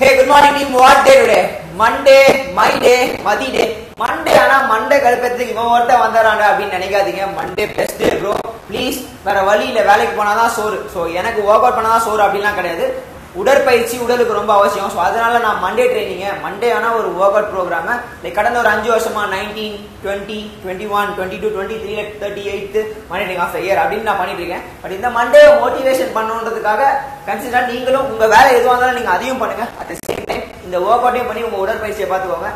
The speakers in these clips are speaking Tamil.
Hey good morning team what day today Monday my day Mathi day Monday ஆனா மண்டே கழுப்பத்துக்கு இவன் ஒருத்த வந்துடுறாங்க அப்படின்னு நினைக்காதீங்க. Monday best day bro please வேற வழி வேலைக்கு போனாதான் சோறு. ஸோ எனக்கு ஒர்க் அவுட் பண்ணாதான் சோறு அப்படிலாம் கிடையாது. உடற்பயிற்சி உடலுக்கு ரொம்ப அவசியம். ஸோ அதனால நான் மண்டே ட்ரைனிங்க மண்டே ஆனால் ஒரு ஒர்க் அவுட் ப்ரோக்ராம் லைக் கடந்த ஒரு அஞ்சு வருஷமா nineteen twenty twenty one twenty two twenty three thirty eight Monday of year அப்படின்னு நான் பண்ணிட்டு இருக்கேன். பட் இந்த மண்டே மோட்டிவேஷன் பண்ணுன்றதுக்காக கன்சிடர் நீங்களும் உங்க வேலை எதுவாக இருந்தாலும் நீங்க அதையும் பண்ணுங்க. அட் சேம் டைம் இந்த ஒர்க் அவுட்டையும் பண்ணி உங்க உடற்பயிற்சியை பார்த்துக்கோங்க.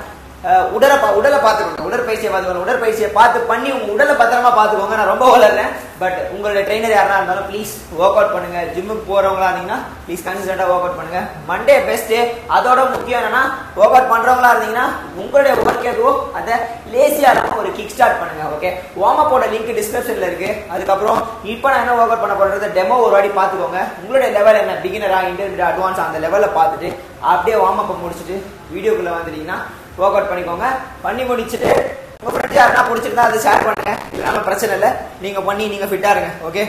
உடலை பா- உடலை பார்த்துக்கோங்க உடற்பயிற்சியை பார்த்துக்கோங்க உடற்பயிற்சியை பார்த்து பண்ணி உங்க உடலை பத்திரமா பார்த்துக்கோங்க. நான் ரொம்ப வளர்றேன் பட் உங்களோட ட்ரெயினர் யாரா இருந்தாலும் ப்ளீஸ் ஒர்க் அவுட் பண்ணுங்க. ஜிம்முக்கு போறவங்களா இருந்தீங்கன்னா ப்ளீஸ் கன்சிஸ்டண்டா ஒர்க் அவுட் பண்ணுங்க. மண்டே பெஸ்ட் அதோட முக்கியம் என்னன்னா ஒர்க் அவுட் பண்றவங்களா இருந்தீங்கன்னா உங்களுடைய ஒர்க் எதுவோ அதை லேசியா இல்லாம ஒரு கிக் ஸ்டார்ட் பண்ணுங்க ஓகே வார்ம் அப்போட லிங்க் டிஸ்கிரிப்ஷன்ல இருக்கு. அதுக்கப்புறம் இப்போ நான் என்ன ஒர்க் அவுட் பண்ண போறது டெமோ ஒரு வாட்டி பார்த்துக்கோங்க. உங்களுடைய லெவல் என்ன? பிகினரா இன்டர்மீடியட் அட்வான்ஸ் அந்த லெவல்ல பார்த்துட்டு அப்படியே வார்ம் அப் முடிச்சுட்டு வீடியோக்குள்ள வந்துட்டீங்கன்னா ஒர்க் அவுட் பண்ணிக்கோங்க. பண்ணி முடிச்சுட்டு உங்க ஃப்ரெண்ட்ஸ் யாருன்னா பிடிச்சிருந்தா அதை ஷேர் பண்ணுங்க. இல்லாம பிரச்சனை இல்லை. நீங்க பண்ணி நீங்க ஃபிட்டா இருங்க. ஓகே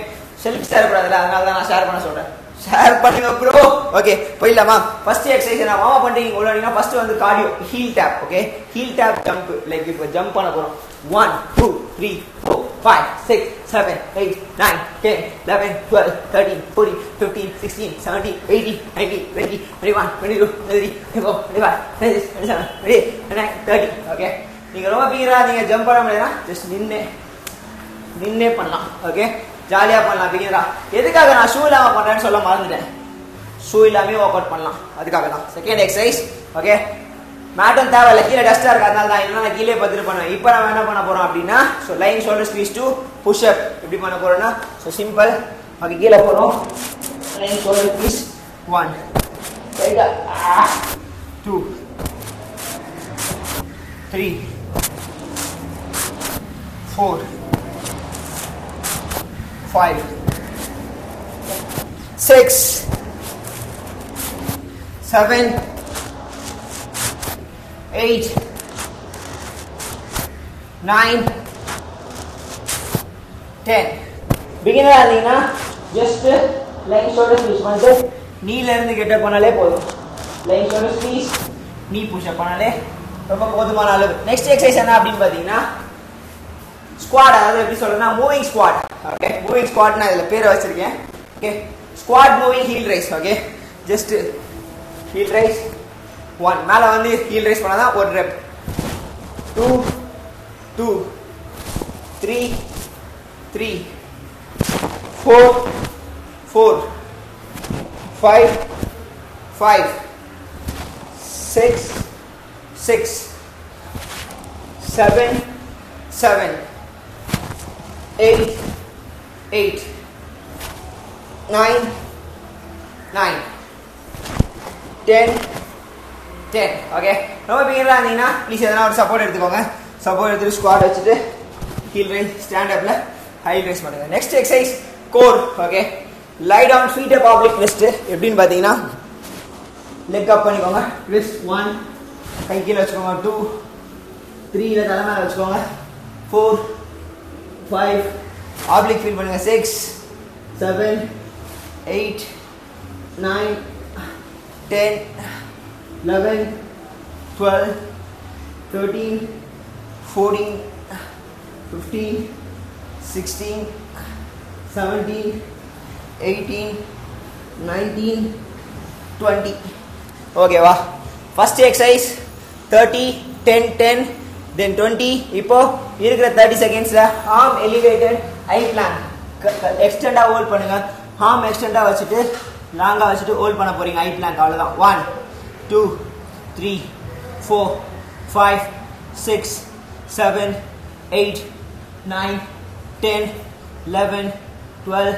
செல்ஃப் ஷேர் பண்ணாதுல அதனால தான் நான் ஷேர் பண்ண சொல்றேன். ஷேர் பண்ணுங்க ப்ரோ ஓகே போயிடலாமா? ஃபர்ஸ்ட் எக்ஸசைஸ் நான் வாமா பண்ணுறீங்க உள்ளாடினா ஃபர்ஸ்ட் வந்து cardio heel tap okay heel tap jump like இப்போ ஜம்ப் பண்ண போகிறோம் one two three four five six seven eight nine ten eleven twelve thirteen fourteen fifteen sixteen seventeen eighteen nineteen twenty twenty one twenty two twenty three four twenty five twenty six twenty seven twenty nine thirty okay நீங்கள் ரொம்ப பிகினரா நீங்கள் ஜம்ப் பண்ண முடியாதுன்னா ஜஸ்ட் நின்று நின்னே பண்ணலாம் ஓகே ஜாலியாக பண்ணலாம் பிகினரா எதுக்காக நான் ஷூ இல்லாமல் பண்ணுறேன்னு சொல்ல மறந்துட்டேன். ஷூ இல்லாமே ஒர்க் அவுட் பண்ணலாம். அதுக்காக தான். செகண்ட் எக்ஸசைஸ் ஓகே மேட்டும் தேவையில்ல. கீழே டஸ்ட்டாக இருக்கு அதனால தான். இல்லைன்னா நான் கீழே பார்த்துட்டு பண்ணுவேன். இப்போ நம்ம என்ன பண்ண போகிறோம் அப்படின்னா so line shoulder space to push up எப்படி பண்ண போகிறோன்னா ஸோ சிம்பிள் ஓகே கீழே போகிறோம் லைன் ஷோல்டர் ஸ்பீஸ் ஒன் ரைட்டா two three four five, six, seven, eight, nine, ten. பிகினரா இருந்தீங்கன்னா ஜஸ்ட் லைன் ஷோல்டர் ஸ்பீஸ் பண்ணிட்டு நீல இருந்து கெட்ட பண்ணாலே போதும். லைன் ஷோல்டர் ஸ்பீஸ் நீ புஷ் பண்ணாலே ரொம்ப போதுமான அளவு. நெக்ஸ்ட் எக்ஸசைஸ் என்ன அப்படின்னு பார்த்தீங்கன்னா ஸ்குவாட் அதாவது எப்படி சொல்றேன்னா moving squat okay moving squat நான் இதுல பேரை வச்சிருக்கேன் okay squat moving heel raise okay just heel raise one மேல வந்து ஹீல் ரைஸ் பண்ணாதான் ஒரு rep two two three three four four five five six six seven seven eight, eight, nine, nine, ten, ten. Okay ரொம்ப பிகினராக இருந்தீங்கன்னா ப்ளீஸ் எதனா ஒரு சப்போர்ட் எடுத்துக்கோங்க. சப்போர்ட் எடுத்துட்டு ஸ்குவாட் வச்சுட்டு ஹீல் ரைஸ் ஸ்டாண்ட் அப்ல ஹை ரைஸ் பண்ணுங்க. Next exercise core okay lie down feet up oblique twist எப்படின்னு பார்த்தீங்கன்னா லெக் அப் பண்ணிக்கோங்க. ட்விஸ்ட் ஒன் கை கீழே வச்சுக்கோங்க. டூ த்ரீல தலை மேலே வச்சுக்கோங்க. ஃபோர் ஃபைவ் ஆப்ளிக் ஃபீல் பண்ணுங்க six seven eight nine ten eleven twelve thirteen fourteen fifteen sixteen seventeen eighteen nineteen twenty ஓகேவா first exercise thirty ten ten then twenty இப்போ இருக்கிற தேர்ட்டி செகண்ட்ஸ்ல ஆர்ம் எலிவேட்டட் ஐ பிளான் எக்ஸ்டெண்டாக ஹோல்ட் பண்ணுங்கள் ஹார்ம் எக்ஸ்டெண்டாக வச்சுட்டு லாங்காக வச்சுட்டு ஹோல்ட் பண்ண போகிறீங்க ஐ பிளாங்க் அவ்வளோதான் one two three four five six seven eight nine ten eleven twelve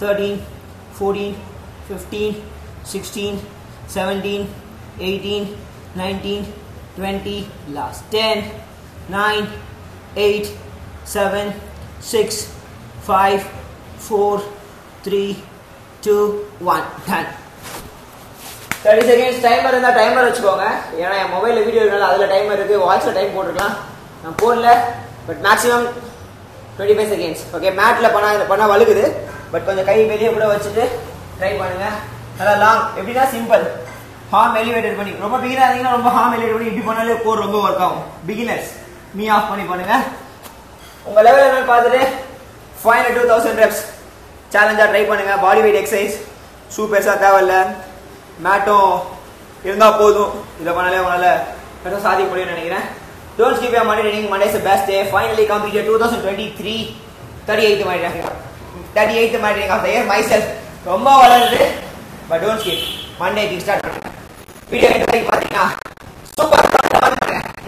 thirteen fourteen fifteen sixteen seventeen eighteen nineteen twenty last ten nine eight seven six five four three two one done thirty seconds timer இருந்தால் டைமர் வச்சுக்கோங்க. ஏன்னா என் மொபைலில் வீடியோ இருந்தாலும் அதில் டைமர் இருக்குது வாட்ஸில் டைம் போட்டுருக்கலாம் நான் போடல but maximum twenty five seconds okay மேட்டில் பண்ணால் பண்ணால் வழுகுது. பட் கொஞ்சம் கை வெளியே கூட வச்சுட்டு ட்ரை பண்ணுங்கள் நல்லா லாங் எப்படின்னா சிம்பிள் ஹார்ம் எலிவேட்டட் பண்ணி ரொம்ப பிகினர் இருந்தீங்கன்னா ரொம்ப ஹார்ம் எலிவேட் பண்ணி இப்படி பண்ணாலே கோர் ரொம்ப ஒர்க் ஆகும். பிகினர்ஸ் மீ ஆஃப் பண்ணி பண்ணுங்கள் உங்கள் லெவல் என்னன்னு பார்த்துட்டு ஃபைவ் டூ தௌசண்ட் ரெப்ஸ் சேலஞ்சா ட்ரை பண்ணுங்க. பாடி வெயிட் எக்ஸசைஸ் ஷூ பெருசாக தேவையில்ல. மேட்டும் இருந்தா போதும். இதை பண்ணாலே உங்களால பெருசாக சாதிக்க முடியும்னு நினைக்கிறேன். Don't skip your Monday training Monday is best day finally complete two thousand twenty three thirty eighth my thirty eighth my training of the year myself ரொம்ப வளருது but don't skip Monday start பண்ணுங்க வீடியோ எண்ட் வரைக்கும் பார்த்தீங்கன்னா super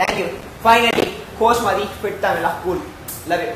thank you finally coach மாதிரி ஃபிட் தான் கூல் லவ் யூ